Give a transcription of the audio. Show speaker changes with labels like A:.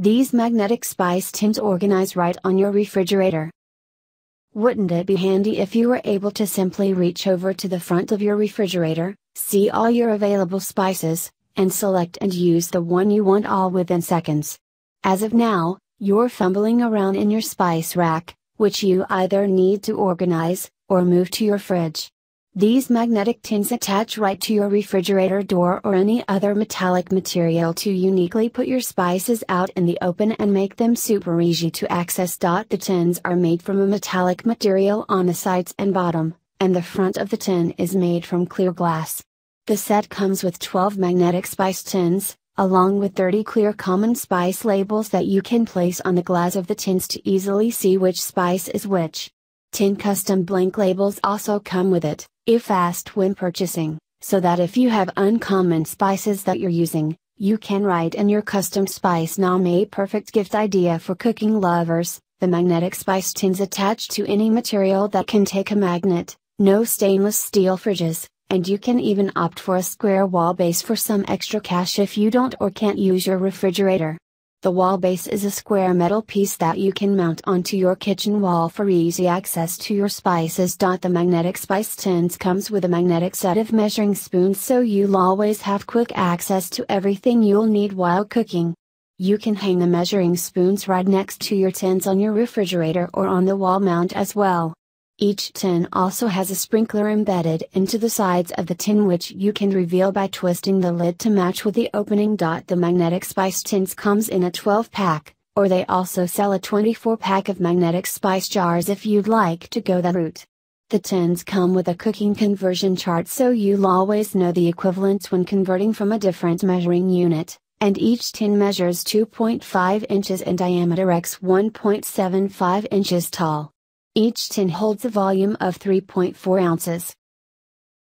A: These magnetic spice tins organize right on your refrigerator. Wouldn't it be handy if you were able to simply reach over to the front of your refrigerator, see all your available spices, and select and use the one you want all within seconds? As of now, you're fumbling around in your spice rack, which you either need to organize, or move to your fridge. These magnetic tins attach right to your refrigerator door or any other metallic material to uniquely put your spices out in the open and make them super easy to access. The tins are made from a metallic material on the sides and bottom, and the front of the tin is made from clear glass. The set comes with 12 magnetic spice tins, along with 30 clear common spice labels that you can place on the glass of the tins to easily see which spice is which. Tin custom blank labels also come with it, if asked when purchasing, so that if you have uncommon spices that you're using, you can write in your custom spice name a perfect gift idea for cooking lovers. The magnetic spice tins attached to any material that can take a magnet, no stainless steel fridges, and you can even opt for a square wall base for some extra cash if you don't or can't use your refrigerator. The wall base is a square metal piece that you can mount onto your kitchen wall for easy access to your spices. The magnetic spice tins comes with a magnetic set of measuring spoons so you'll always have quick access to everything you'll need while cooking. You can hang the measuring spoons right next to your tins on your refrigerator or on the wall mount as well. Each tin also has a sprinkler embedded into the sides of the tin which you can reveal by twisting the lid to match with the opening. Dot. The magnetic spice tins comes in a 12 pack, or they also sell a 24 pack of magnetic spice jars if you'd like to go that route. The tins come with a cooking conversion chart so you'll always know the equivalents when converting from a different measuring unit, and each tin measures 2.5 inches in diameter x 1.75 inches tall. Each tin holds a volume of 3.4 ounces.